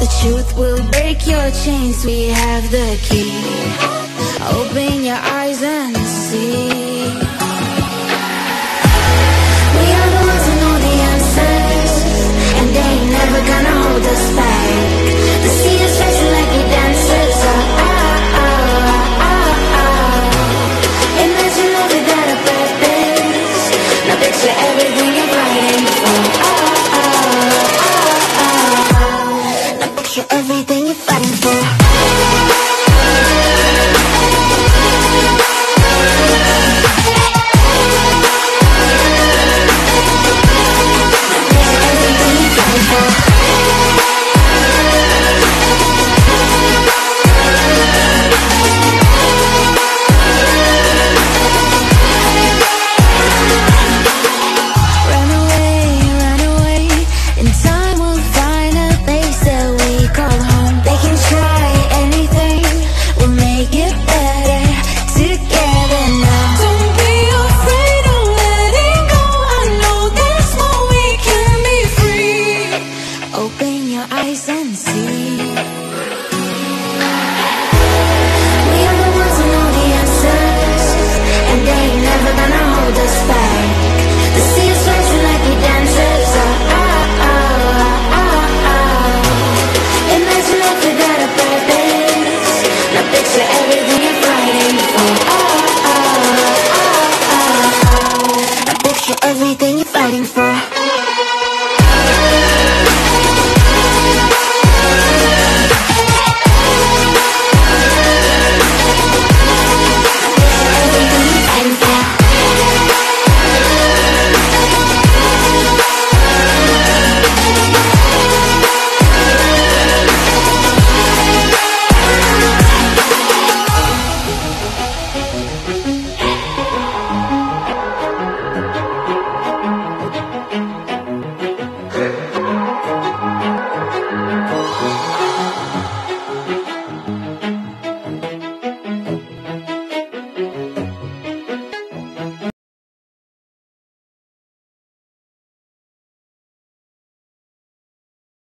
The truth will break your chains, we have the key. Open everything you're fighting for.